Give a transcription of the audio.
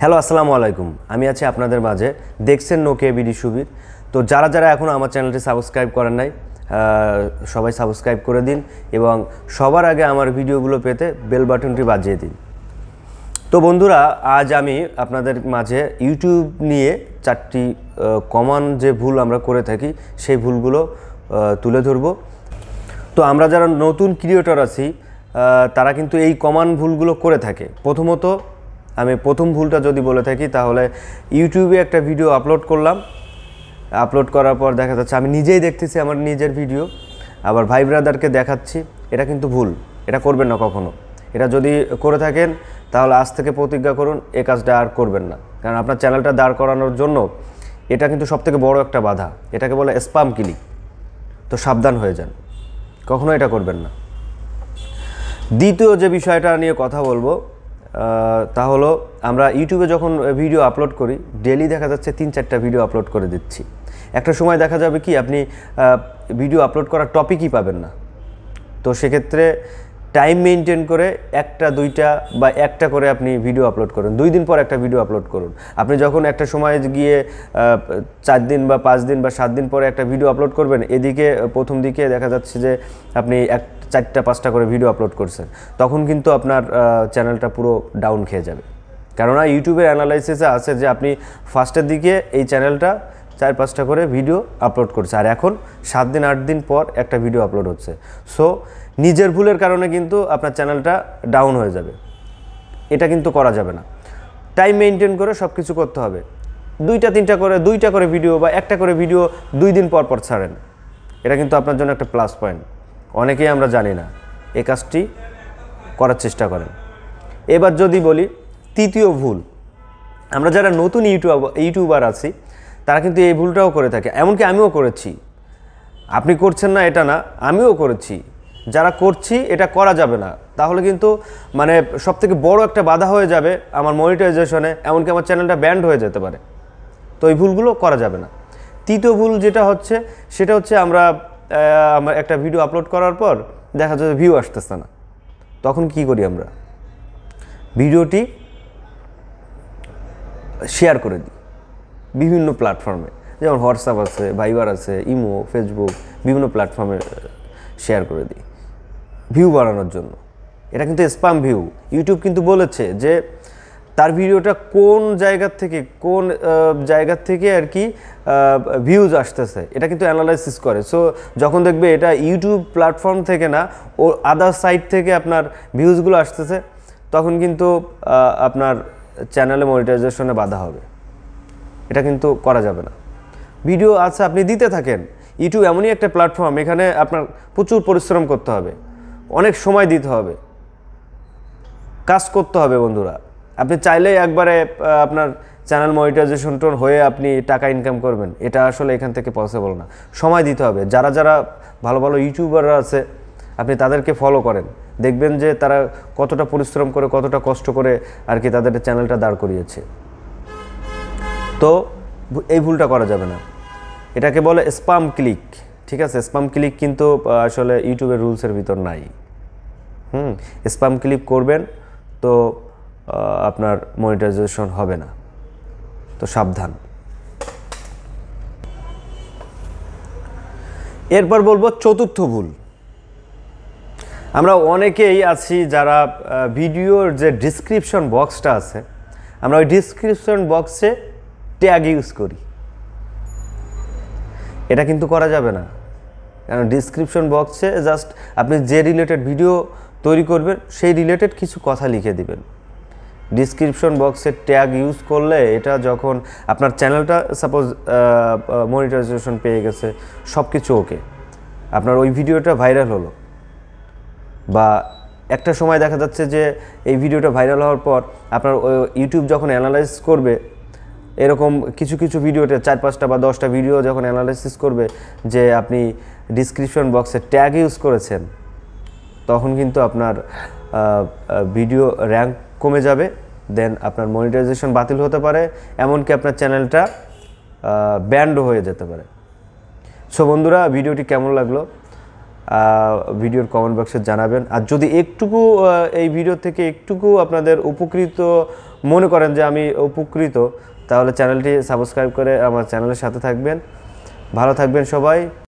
Hello, আসসালামু আলাইকুম। আমি আছি আপনাদের মাঝে। দেখছেন নোকিয়া বিডি সুবির। তো যারা যারা এখনও আমার চ্যানেলটি সাবস্ক্রাইব করেন নাই সবাই সাবস্ক্রাইব করে দিন এবং সবার আগে আমার ভিডিওগুলো পেতে বেল বাটনটি বাজিয়ে দিন। তো বন্ধুরা, আজ আমি আপনাদের মাঝে ইউটিউব নিয়ে চারটি কমন যে ভুল আমরা করে থাকি, সেই ভুলগুলো তুলে ধরবো। তো আমরা যারা নতুন ক্রিয়েটর আছি তারা কিন্তু এই কমন ভুলগুলো করে থাকে। প্রথমত আমি প্রথম ভুলটা যদি বলে থাকি, তাহলে ইউটিউবে একটা ভিডিও আপলোড করলাম। আপলোড করার পর দেখা যাচ্ছে আমি নিজেই দেখতেছি আমার নিজের ভিডিও আবার ভাই ব্রাদারকে দেখাচ্ছি, এটা কিন্তু ভুল। এটা করবেন না কখনো। এটা যদি করে থাকেন, তাহলে আজ থেকে প্রতিজ্ঞা করুন, এ কাজটা আর করবেন না। কারণ আপনার চ্যানেলটা দাঁড় করানোর জন্য এটা কিন্তু সবথেকে বড় একটা বাধা। এটাকে বলে স্পাম ক্লিক তো সাবধান হয়ে যান। কখনো এটা করবেন না। দ্বিতীয় যে বিষয়টা নিয়ে কথা বলব তা হলো, আমরা ইউটিউবে যখন ভিডিও আপলোড করি ডেলি দেখা যাচ্ছে তিন চারটা ভিডিও আপলোড করে দিচ্ছি। একটা সময় দেখা যাবে কি, আপনি ভিডিও আপলোড করার টপিকই পাবেন না। তো সেক্ষেত্রে টাইম মেনটেন করে একটা, দুইটা বা একটা করে আপনি ভিডিও আপলোড করুন। দুই দিন পর একটা ভিডিও আপলোড করুন। আপনি যখন একটা সময় গিয়ে চার দিন বা পাঁচ দিন বা সাত দিন পরে একটা ভিডিও আপলোড করবেন, এদিকে, প্রথম দিকে দেখা যাচ্ছে যে আপনি এক, চারটা, পাঁচটা করে ভিডিও আপলোড করছেন। তখন কিন্তু আপনার চ্যানেলটা পুরো ডাউন খেয়ে যাবে। কেননা, ইউটিউবের অ্যানালাইসিসে আছে যে আপনি ফার্স্টের দিকে এই চ্যানেলটা চার পাঁচটা করে ভিডিও আপলোড করছে। আর এখন সাত দিন, আট দিন পর একটা ভিডিও আপলোড হচ্ছে। সো নিজের ভুলের কারণে কিন্তু আপনার চ্যানেলটা ডাউন হয়ে যাবে। এটা কিন্তু করা যাবে না। টাইম মেনটেন করে সব কিছু করতে হবে। দুইটা, তিনটা করে, দুইটা করে ভিডিও বা একটা করে ভিডিও দুই দিন পর পর ছাড়েন। এটা কিন্তু আপনার জন্য একটা প্লাস পয়েন্ট অনেকেই আমরা জানি না এই কাজটি করার চেষ্টা করেন। এবার যদি বলি, তৃতীয় ভুল। আমরা যারা নতুন ইউটিউব, ইউটিউবার আছি তারা কিন্তু এই ভুলটাও করে থাকে। এমনকি আমিও করেছি। আপনি করছেন না, এটা না, আমিও করেছি। যারা করছি, এটা করা যাবে না। তাহলে কিন্তু মানে সব থেকে বড় একটা বাধা হয়ে যাবে আমার মনিটাইজেশনে এমনকি আমার চ্যানেলটা ব্যান্ড হয়ে যেতে পারে। তো এই ভুলগুলো করা যাবে না। তৃতীয় ভুল যেটা হচ্ছে, সেটা হচ্ছে আমরা আমার একটা ভিডিও আপলোড করার পর দেখা যাচ্ছে ভিউ আসতেছে না। তখন কি করি আমরা? ভিডিওটি শেয়ার করে দিই। বিভিন্ন প্ল্যাটফর্মে যেমন হোয়াটসঅ্যাপ আছে ভাইবার আছে ইমো ফেসবুক বিভিন্ন প্ল্যাটফর্মে শেয়ার করে দিই। ভিউ বাড়ানোর জন্য। এটা কিন্তু স্পাম ভিউ ইউটিউব কিন্তু বলেছে যে, তার ভিডিওটা কোন জায়গার থেকে, কোন জায়গার থেকে আর কি ভিউজ আসতেছে। এটা কিন্তু অ্যানালাইসিস করে। সো যখন দেখবে এটা ইউটিউব প্ল্যাটফর্ম থেকে না, ও আদার সাইট থেকে আপনার ভিউজগুলো আসতেছে, তখন কিন্তু আপনার চ্যানেলে মনিটাইজেশনে বাধা হবে। এটা কিন্তু করা যাবে না। ভিডিও আছে আপনি দিতে থাকেন। ইউটিউব এমনই একটা প্ল্যাটফর্ম এখানে আপনার প্রচুর পরিশ্রম করতে হবে। অনেক সময় দিতে হবে। কাজ করতে হবে বন্ধুরা। আপনি চাইলেই একবারে আপনার চ্যানেল মনিটাইজেশন টোন হয়ে আপনি টাকা ইনকাম করবেন। এটা আসলে এখান থেকে পসিবল না। সময় দিতে হবে। যারা যারা ভালো ভালো ইউটিউবাররা আছে, আপনি তাদেরকে ফলো করেন। দেখবেন যে তারা কতটা পরিশ্রম করে, কতটা কষ্ট করে আর কি তাদের চ্যানেলটা দাঁড় করিয়েছে। তো এই ভুলটা করা যাবে না। এটাকে বলে স্পাম ক্লিক ঠিক আছে? স্পাম ক্লিক কিন্তু আসলে ইউটিউবের রুলসের ভিতর নাই। হুম? স্পাম ক্লিক করবেন তো আপনার মনিটাইজেশন হবে না। তো সাবধান। এরপর বলব চতুর্থ ভুল। আমরা অনেকেই আছি যারা ভিডিওর যে ডিসক্রিপশন বক্সটা আছে, আমরা ওই ডিসক্রিপশন বক্সে ট্যাগ ইউজ করি। এটা কিন্তু করা যাবে না। কারণ ডিসক্রিপশন বক্সে জাস্ট আপনি যে রিলেটেড ভিডিও তৈরি করবেন, সেই রিলেটেড কিছু কথা লিখে দিবেন। ডিসক্রিপশন বক্সে ট্যাগ ইউজ করলে এটা যখন আপনার চ্যানেলটা সাপোজ মনিটাইজেশন পেয়ে গেছে সব কিছু ওকে আপনার ওই ভিডিওটা ভাইরাল হলো। বা একটা সময় দেখা যাচ্ছে যে এই ভিডিওটা ভাইরাল হওয়ার পর আপনার ইউটিউব যখন অ্যানালাইজ করবে এরকম কিছু কিছু ভিডিওতে চার পাঁচটা বা দশটা ভিডিও যখন অ্যানালাইসিস করবে যে আপনি ডিসক্রিপশন বক্সে ট্যাগ ইউজ করেছেন, তখন কিন্তু আপনার ভিডিও র্যাঙ্ক কমে যাবে দেন আপনার মনিটাইজেশন বাতিল হতে পারে, এমনকি আপনার চ্যানেলটা ব্যান্ড হয়ে যেতে পারে। সো বন্ধুরা ভিডিওটি কেমন লাগল? ভিডিওর কমেন্ট বক্সে জানাবেন। আর যদি একটুকু এই ভিডিও থেকে একটুকু আপনাদের উপকৃত মনে করেন যে আমি উপকৃত তাহলে চ্যানেলটি সাবস্ক্রাইব করে আমার চ্যানেলের সাথে থাকবেন। ভালো থাকবেন সবাই।